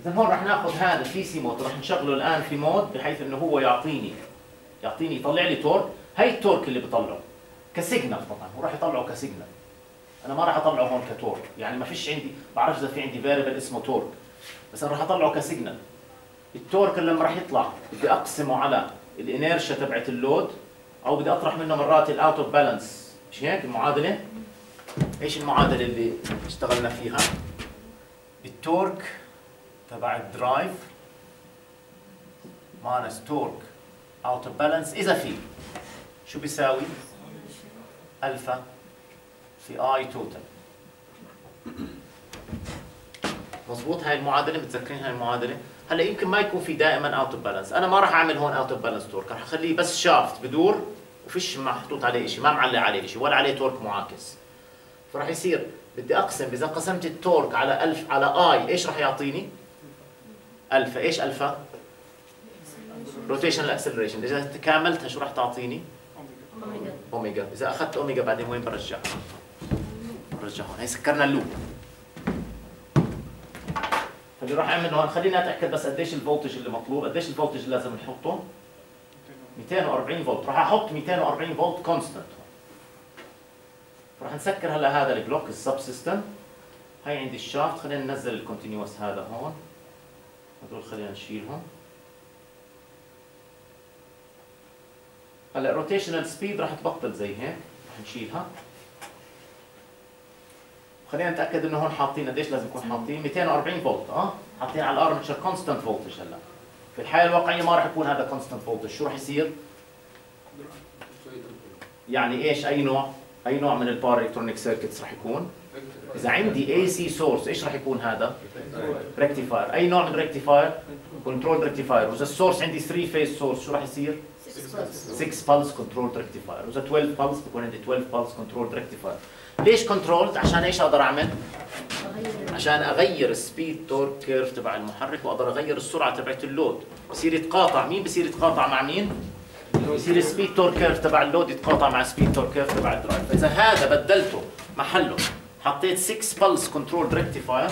إذا هون رح ناخذ هذا ال DC motor رح نشغله الآن في mode بحيث إنه هو يعطيني يعطيني يطلع لي torque. هي ال torque اللي بطلعه ك signal طبعا هو راح يطلعه ك signal. أنا ما راح أطلعه هون ك torque يعني ما فيش عندي بعرفش إذا في عندي variable اسمه torque بس أنا راح أطلعه ك signal. ال torque لما راح يطلع بدي أقسمه على ال inertia تبعت ال load أو بدي أطرح منه مرات ال out of balance مش هيك؟ المعادلة؟ إيش المعادلة اللي اشتغلنا فيها؟ ال torque تبع ال drive minus torque out of balance إذا في شو بيساوي؟ الفا في I total مضبوط هاي المعادلة متذكرين هاي المعادلة؟ هلأ يمكن ما يكون في دائما out of balance أنا ما راح أعمل هون out of balance torque راح أخليه بس shaft بدور وفيش محطوط عليه شيء ما معلق عليه شيء ولا عليه torque معاكس. فراح يصير بدي أقسم إذا قسمت ال torque على 1000 على I إيش راح يعطيني؟ الفا إيش alpha؟ rotational acceleration إذا تكاملتها شو راح تعطيني؟ اوميجا إذا أخذت اوميجا بعدين وين برجع؟ برجع هون. هي سكرنا ال loop فاللي راح أعمل هون خلينا أتأكد بس قديش ال voltage اللي مطلوب. قديش ال voltage اللي لازم نحطه؟ 240 فولت. راح أحط 240 فولت constant راح نسكر هلا هذا ال block ال subsystem هاي عندي ال shaft. خلينا ننزل ال continuous هذا هون. هدول خلينا نشيلهم هلا rotational speed راح تبطل زي هيك راح نشيلها. خلينا نتأكد إنه هون حاطين قديش لازم نكون حاطين؟ 240 فولت آه؟ حاطين على ال armature constant voltage هلا. في الحالة الواقعية ما راح يكون هذا constant voltage شو راح يصير؟ يعني إيش؟ أي نوع؟ أي نوع من ال power electronic circuits راح يكون؟ إذا عندي AC source إيش راح يكون هذا؟ rectifier أي نوع من rectifier controlled rectifier وإذا ال source عندي 3 phase source شو راح يصير؟ 6 pulse controlled rectifier وإذا 12 pulse بكون عندي 12 pulse controlled rectifier ليش controlled عشان إيش أقدر أعمل؟ عشان أغير ال speed torque curve تبع المحرك وأقدر أغير السرعة تبعت ال load. بصير يتقاطع. مين بصير يتقاطع مع مين؟ بصير ال speed torque curve تبع ال load يتقاطع مع ال speed torque curve تبع ال drive. فاذا هذا بدلته محله. حطيت 6 pulse controlled rectifier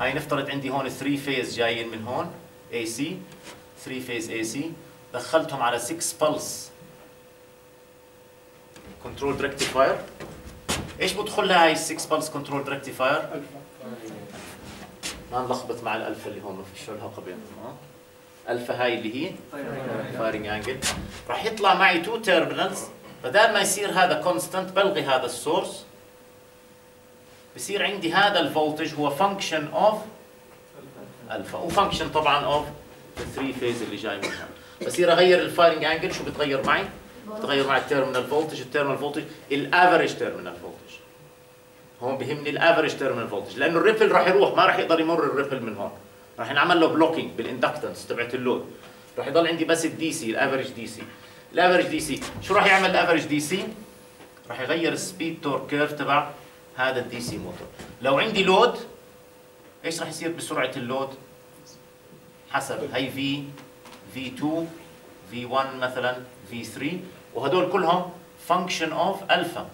هاي نفترض عندي هون 3 phase جايين من هون AC 3 phase AC دخلتهم على 6 pulse controlled rectifier إيش بدخل لها هاي 6 pulse controlled rectifier ما نلخبط مع الالفا اللي هون ما فيش لها قبل الفا هاي اللي هي firing angle راح يطلع معي two terminals بدل ما يصير هذا constant بلغي هذا ال source بصير عندي هذا ال voltage هو function of alpha و function طبعا of ال three phase اللي جاي منها. بصير أغير ال firing angle شو بتغير معي؟ بتغير معي ال terminal voltage ال terminal voltage ال average terminal voltage هون بهمني ال average terminal voltage لأنه ال ripple راح يروح ما راح يقدر يمر ال ripple من هون. راح ينعمل له blocking بال inductance تبعت ال load. راح يضل عندي بس ال DC ال average DC ال average DC شو راح يعمل ال average DC راح يغير ال speed torque curve تبع هذا ال DC motor. لو عندي load إيش راح يصير بسرعة ال load؟ حسب هي في V2 V1 مثلا V3 وهدول كلهم function of alpha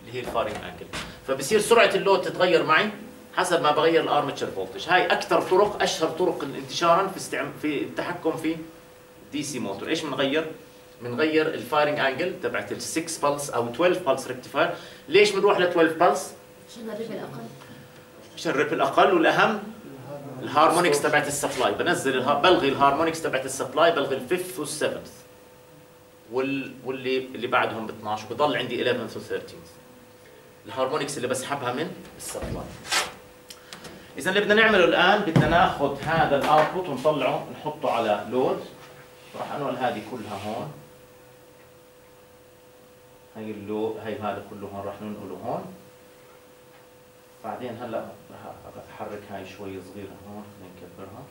اللي هي ال firing angle فبصير سرعة ال load تتغير معي حسب ما بغير ال armature voltage هاي أكثر طرق أشهر طرق انتشارا في استعم... في التحكم في DC motor. إيش بنغير؟ بنغير ال firing angle تبعت ال 6 pulse أو 12 pulse rectifier ليش بنروح ل 12 pulse عشان ال ripple الاقل عشان ال ripple الاقل والأهم ال harmonics تبعت ال supply بنزل الها... بلغي ال harmonics تبعت ال supply بلغي ال fifth وال seventh وال... واللي اللي بعدهم ب 12 بضل عندي 11 و 13 ال harmonics اللي بسحبها من ال supply اذا اللي بدنا نعمله الآن بدنا ناخذ هذا ال output ونطلعه نحطه على load راح انقل هذه كلها هون. هي اللو هي هذا كله هون راح ننقله هون بعدين هلا راح احرك هاي شوي صغيرة هون خلينا نكبرها.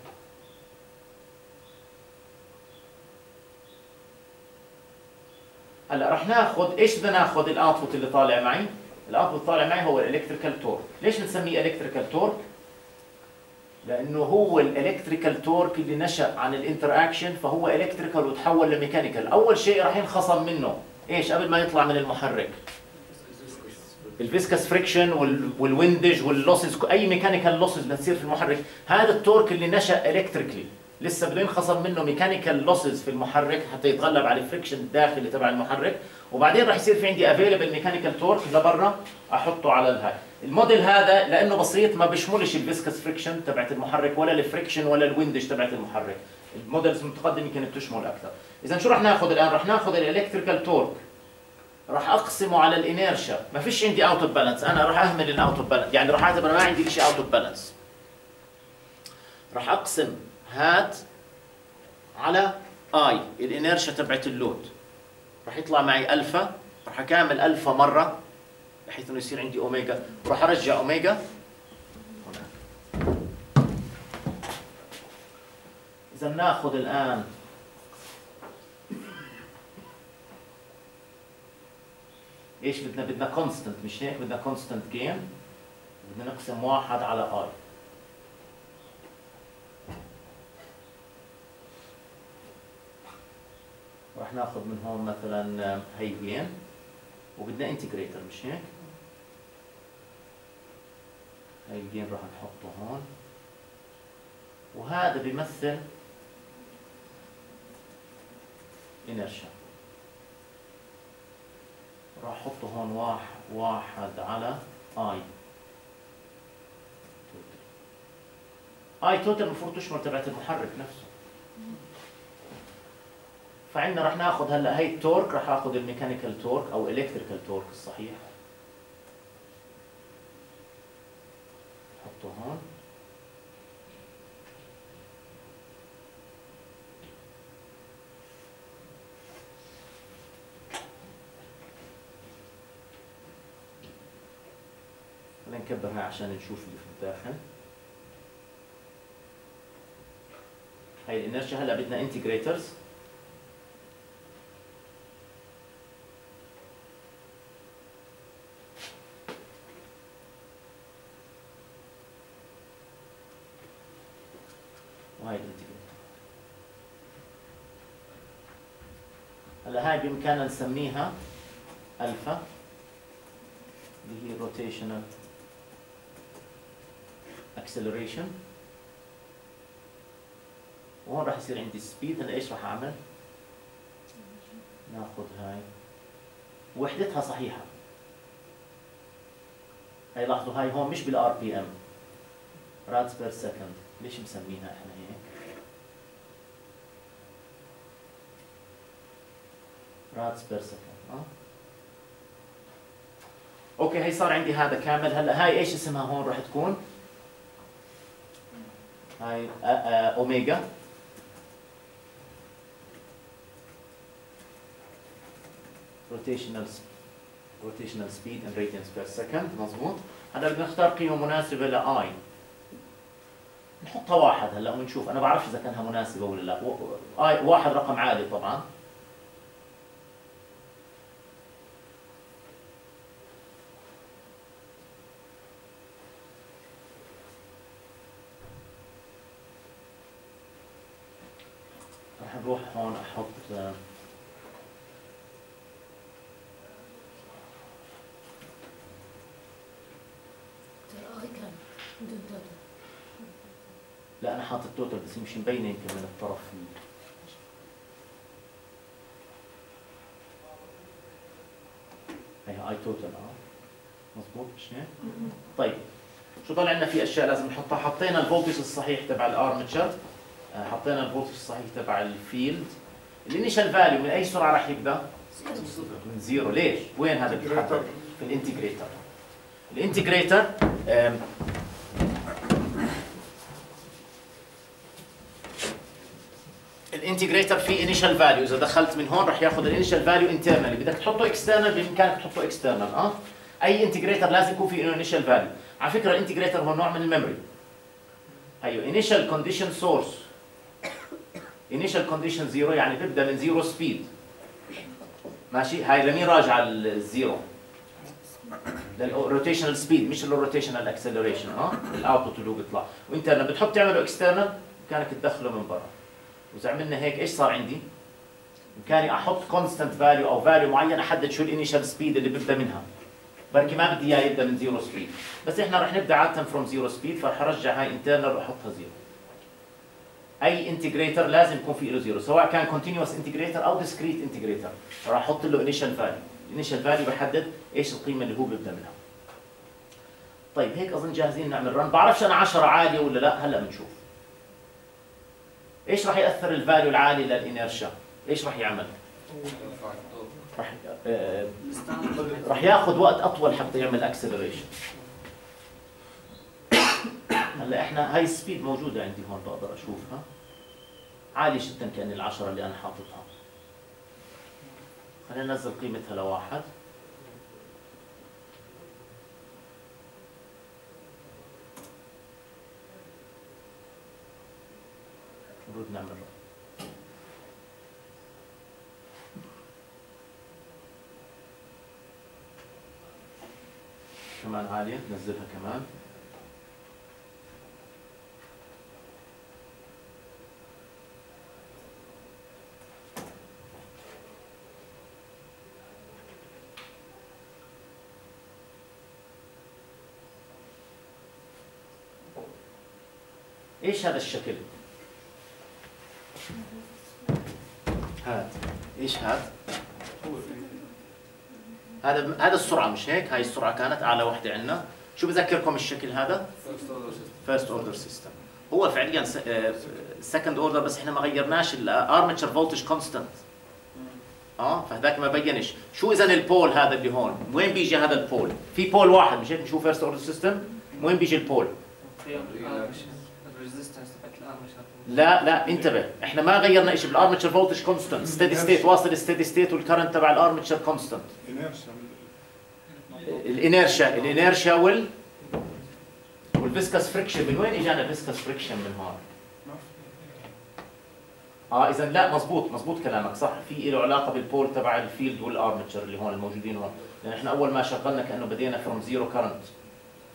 هلا راح ناخذ إيش بدنا ناخذ ال output اللي طالع معي. ال output طالع معي هو ال electrical torque ليش بنسميه electrical torque لأنه هو ال electrical torque اللي نشأ عن ال interaction فهو electrical وتحول ل mechanical أول شيء راح ينخصم منه. إيش؟ قبل ما يطلع من المحرك. ال viscous friction وال windage وال losses أي mechanical losses اللي تصير في المحرك. هذا ال torque اللي نشأ electrically لسه بده ينخصم منه mechanical losses في المحرك حتى يتغلب على ال friction الداخلي تبع المحرك. وبعدين راح يصير في عندي available mechanical torque لبرا أحطه على الهاي. الموديل هذا لأنه بسيط ما بيشملش ال viscous friction تبعت المحرك ولا ال friction ولا ال windage تبعت المحرك. ال models المتقدمة كانت تشمل أكثر. اذا شو راح ناخذ الآن؟ راح ناخذ ال electrical torque. راح أقسمه على ال inertia. ما فيش عندي out of balance أنا راح أهمل ال out of balance يعني راح أعتبر ما عندي شيء out of balance راح أقسم هات على I ال inertia تبعت ال load. راح يطلع معي ألفا. راح اكمل ألفا مرة بحيث إنه يصير عندي اوميجا وراح أرجع اوميجا إذا ناخذ الآن إيش بدنا؟ بدنا constant مش هيك؟ بدنا constant gain بدنا نقسم واحد على I راح ناخذ من هون مثلا هي gain وبدنا integrator مش هيك؟ هاي ال gain راح نحطه هون. وهذا بيمثل inertia. راح أحطه هون واحد واحد على I. I total المفروض تشمل تبعت المحرك نفسه. فعندنا راح ناخذ هلأ هي ال torque راح آخذ ال mechanical torque أو electrical torque الصحيح نحطه هون خلينا نكبر هاي عشان نشوف اللي في الداخل. هاي ال inertia هلا بدنا integrators وهاي ال integrator هلا هاي بإمكاننا نسميها الفا اللي هي rotational acceleration. وهون راح يصير عندي speed هلا إيش راح أعمل؟ ناخذ هاي. وحدتها صحيحة. هاي لاحظوا هاي هون مش بال RPM rads per second. ليش مسميها إحنا هيك؟ rads per second. آه. okay هي صار عندي هذا كامل. هلا هاي إيش اسمها هون راح تكون؟ آه، آه، omega. Rotational rotational speed in radians per second. مظبوط. هلا بدنا نختار قيمة مناسبة لاي نحطها واحد هلا ونشوف. أنا بعرفش إذا كانها مناسبة ولا لا. اي واحد رقم عالي طبعا. راح نروح هون أحط لا أنا حاطط total بس مش مبينة يمكن من الطرف. ال- هي I total آه. مضبوط مش هيك؟ طيب شو طلع لنا في أشياء لازم نحطها؟ حطينا ال voltage الصحيح تبع ال armature حطينا ال voltage الصحيح تبع ال field. ال initial value من أي سرعة راح يبدأ؟ من zero. ليش؟ وين هذا بيتحدد؟ في ال integrator. ال integrator ال integrator فيه initial value إذا دخلت من هون راح ياخذ ال initial value internally بدك تحطه external بإمكانك تحطه external آه؟ أي integrator لازم يكون فيه initial value على فكرة ال integrator هو نوع من ال memory. أيوه initial condition source initial condition zero يعني بيبدا من zero speed ماشي؟ هاي لمين راجعة ال zero؟ لل rotational speed مش لل rotational acceleration آه ال output اللي هو بيطلع. وانت لما بتحط تعمله external كأنك تدخله من برا. واذا عملنا هيك إيش صار عندي؟ بامكاني أحط constant value أو value معين أحدد شو ال initial speed اللي ببدا منها. بركي ما بدي إياه يبدأ من zero speed بس إحنا رح نبدأ عادة from zero speed فرح أرجع هاي internal وأحطها zero أي integrator لازم يكون في له zero سواء كان continuous integrator أو discrete integrator راح أحط له initial value ال initial value بحدد إيش القيمة اللي هو بيبدأ منها. طيب هيك أظن جاهزين نعمل run بعرفش أنا 10 عالية ولا لا هلأ بنشوف. إيش راح يأثر ال value العالي لل inertia؟ إيش راح يعمل؟ راح آه، راح ياخذ وقت أطول حتى يعمل acceleration هلا إحنا هاي ال speed موجودة عندي هون بقدر اشوفها عالية جدا كأن العشرة اللي أنا حاططها. خلينا ننزل قيمتها لواحد. المفروض نعمل كمان عالية نزلها كمان. إيش هذا الشكل؟ هات إيش هات؟ هذا هذا السرعة مش هيك؟ هاي السرعة كانت أعلى وحدة عندنا، شو بذكركم الشكل هذا؟ first order system هو فعليا second order بس إحنا ما غيرناش ال armature voltage constant آه فهذاك ما بينش. شو إذا ال pole هذا اللي هون؟ وين بيجي هذا ال pole؟ في pole واحد مش هيك؟ نشوف first order system وين بيجي ال pole؟ لا لا انتبه. إحنا ما غيرنا شيء بال armature voltage constant steady state واصل steady state وال current تبع ال armature constant ال inertia ال inertia وال وال viscous friction من وين إجانا ال viscous friction من هون؟ آه اذا لا مزبوط مزبوط كلامك صح. في له علاقة بال pole تبع ال field وال armature اللي هون الموجودين هون. لأن إحنا أول ما شغلنا كأنه بدينا from zero current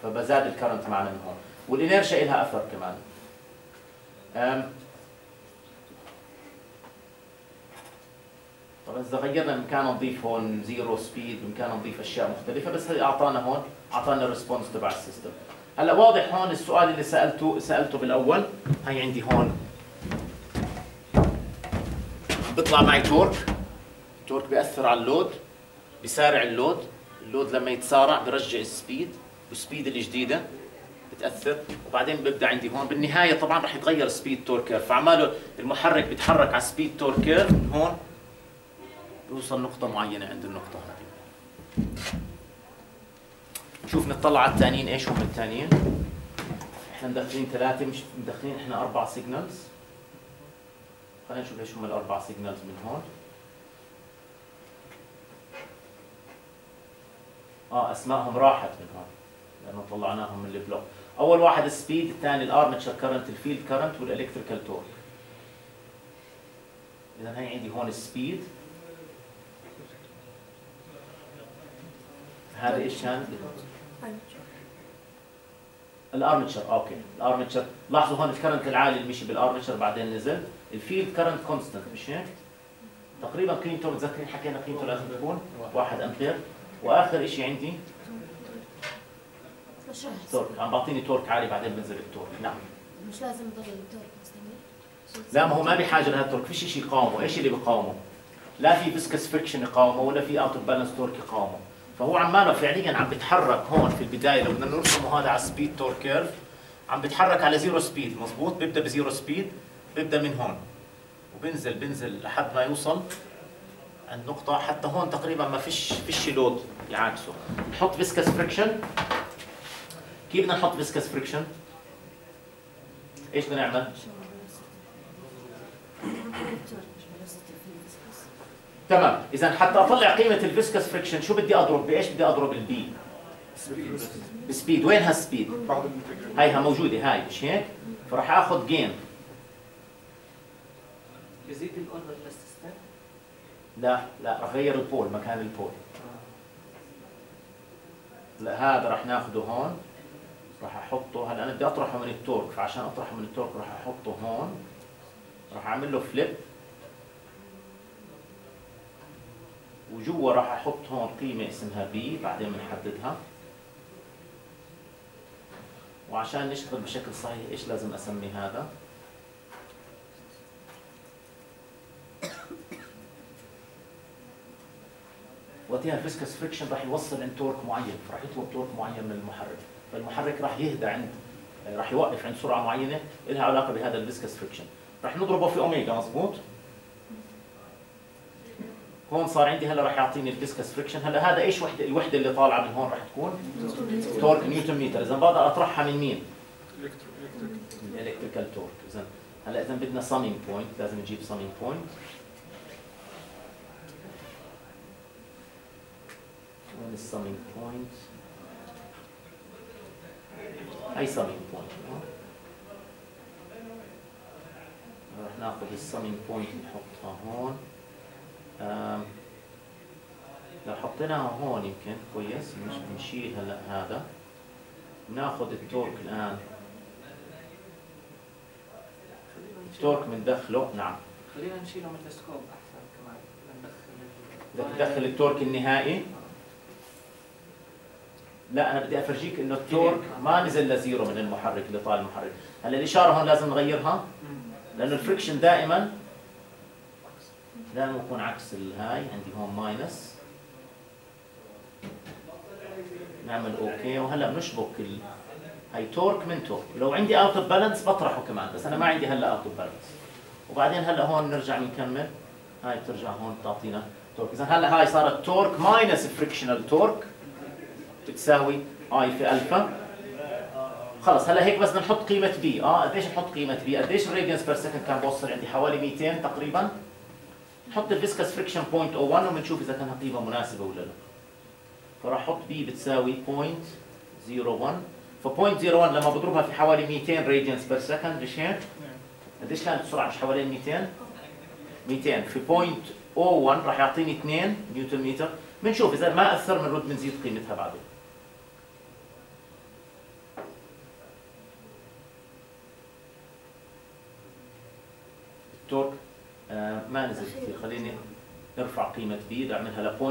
فبزاد ال current معنا من هون. وال inertia لها أثر كمان. طبعا إذا غيرنا بامكاننا نضيف هون zero speed بامكاننا نضيف أشياء مختلفة بس هي أعطانا هون أعطانا ال response تبع ال system هلأ واضح هون السؤال اللي سألته سألته بالأول. هي عندي هون. بيطلع معي torque ال torque بيأثر على ال load بيسارع ال load. ال load لما يتسارع برجع ال speed وال speed الجديده بتأثر وبعدين ببدأ عندي هون. بالنهاية طبعا رح يتغير speed torque curve فعماله المحرك بيتحرك على speed torque curve من هون بيوصل نقطة معينة عند النقطة هذه. شوف نطلع على الثانيين إيش هم الثانيين إحنا مدخلين ثلاثة مش مدخلين إحنا أربع signals خلينا نشوف إيش هم الأربع signals من هون. آه أسمائهم راحت من هون. لأنه طلعناهم من ال block. أول واحد ال speed الثاني ال armature current ال field current وال electrical torque اذا هي عندي هون ال speed هذا إيش كان؟ ال armature okay ال armature لاحظوا هون ال current العالي اللي مشي بال armature بعدين نزل. ال field current constant مش هيك؟ تقريبا قيمته متذكرين حكينا قيمته لازم تكون 1 امبير وآخر شيء عندي torque عم بعطيني torque عالي بعدين بنزل ال torque نعم. مش لازم يضل ال torque مستمر لا ما هو ما بحاجة لهذا ال torque فيش شيء يقاومه. إيش اللي بيقاومه لا في viscous friction يقاومه ولا في out of balance torque يقاومه. فهو عماله فعليا عم بيتحرك هون في البداية. لو بدنا نرسمه هذا على speed torque curve عم بيتحرك على zero speed مزبوط بيبدأ ب zero speed بيبدأ من هون. وبنزل بنزل لحد ما يوصل عند نقطة. حتى هون تقريبا ما فيش فيش load يعاكسه. نحط viscous friction كيف بدنا نحط viscous friction؟ إيش بدنا نعمل؟ تمام. إذا حتى أطلع قيمة ال viscous friction شو بدي أضرب؟ بإيش بدي أضرب ال B ب speed. وين هال speed؟ هايها موجودة هاي مش هيك؟ فراح آخذ gain يزيد لا لا راح اغير ال pole مكان ال pole لا هذا راح ناخذه هون. راح احطه هلا أنا بدي اطرحه من ال torque فعشان اطرحه من ال torque راح احطه هون. راح اعمل له flip. وجوا راح أحط هون قيمة اسمها B بعدين بنحددها. وعشان نشتغل بشكل صحيح إيش لازم أسمي هذا؟ وقتها ال viscous friction راح يوصل عند torque معين راح يطلب torque معين من المحرك. فالمحرك راح يهدى عند راح يوقف عند سرعة معينة لها علاقة بهذا ال viscous friction راح نضربه في أوميجا مضبوط هون صار عندي هلا راح يعطيني ال viscous friction هلا هذا إيش وحدة؟ الوحدة اللي طالعة من هون راح تكون؟ torque نيوتن متر اذا بقدر أطرحها من مين؟ ال electrical torque اذا هلا اذا بدنا summing point لازم نجيب summing point وين ال summing point هاي summing point راح ناخذ ال summing point نحطها هون. لو حطيناها هون يمكن كويس مش بنشيل هلا هذا. ناخذ ال torque الآن. ال torque بندخله نعم. خلينا نشيله من ال scope أحسن كمان ندخل بدك تدخل ال torque النهائي. لا أنا بدي أفرجيك إنه ال torque ما نزل ل zero من المحرك اللي طال المحرك. هلأ الإشارة هون لازم نغيرها؟ لأنه ال friction دائما دائما يكون عكس الهاي عندي هون minus. نعمل okay. وهلأ بنشبك ال... هاي torque من torque لو عندي out of balance بطرحه كمان بس أنا ما عندي هلأ out of balance وبعدين هلأ هون نرجع نكمل هاي بترجع هون تعطينا torque إذا هلأ هاي صارت torque minus frictional torque بتساوي I في الفا خلص هلا هيك بس بنحط قيمة B آه قديش نحط قيمة B قديش ال radians per second كان بوصل؟ عندي حوالي 200 تقريبا. نحط ال viscous friction point 0.01 وبنشوف إذا كانت قيمة مناسبة ولا لا. فراح أحط B بتساوي 0.01 ف 0.01 لما بضربها في حوالي 200 radians per second مش هيك؟ قديش كانت السرعه مش حوالي 200 200 في 0.01 راح يعطيني 2 نيوتن متر. بنشوف إذا ما أثر بنرد بنزيد قيمتها بعدين. التورك آه ما نزل كثير خليني ارفع قيمة بي أعملها ل 0.1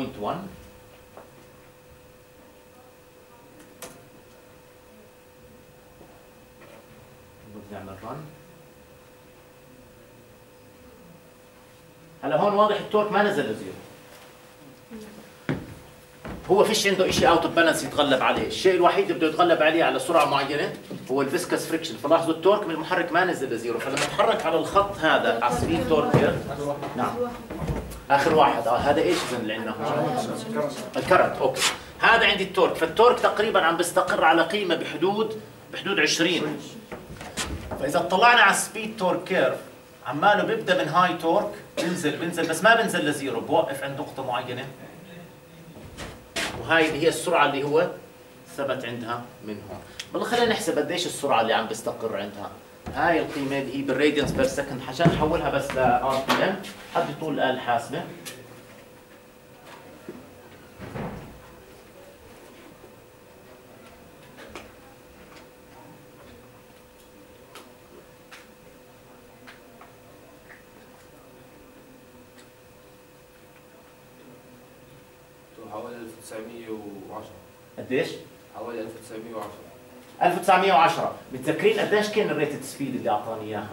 بدي اعمل run هلا هون واضح ال torque ما نزل ل zero هو فيش عنده شيء out of balance يتغلب عليه، الشيء الوحيد اللي بده يتغلب عليه على سرعة معينة هو ال viscous friction، فلاحظوا ال torque من المحرك ما نزل ل zero، فلما اتحرك على الخط هذا على speed torque نعم. آخر واحد. آه هذا إيش اللي عندنا؟ ال current. okay. هذا عندي ال torque، فال torque تقريبا عم بيستقر على قيمة بحدود بحدود 20 فإذا اطلعنا على ال speed torque curve عماله بيبدأ من هاي torque بنزل بنزل بس ما بنزل ل zero. بوقف عند نقطة معينة. وهاي اللي هي السرعة اللي هو ثبت عندها من هون والله خلينا نحسب قديش السرعة اللي عم بيستقر عندها. هاي القيمة اللي هي بال radians per second عشان نحولها بس ل RPM طول الاله الحاسبة؟ حوالي 1910 قديش؟ حوالي 1910 1910 متذكرين قديش كان ال rated speed اللي أعطاني إياها؟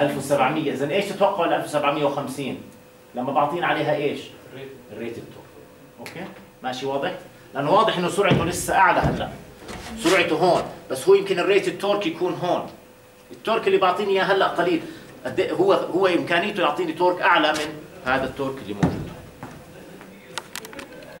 1700 اذا إيش تتوقعوا ل 1750 لما بعطينا عليها إيش؟ ال rated torque okay؟ ماشي واضح؟ لأنه واضح إنه سرعته لسه أعلى هلأ. سرعته هون. بس هو يمكن ال rated torque يكون هون. التورك اللي بعطيني إياه هلأ قليل. إيه- هو هو إمكانيته يعطيني torque أعلى من هذا التورك اللي موجود.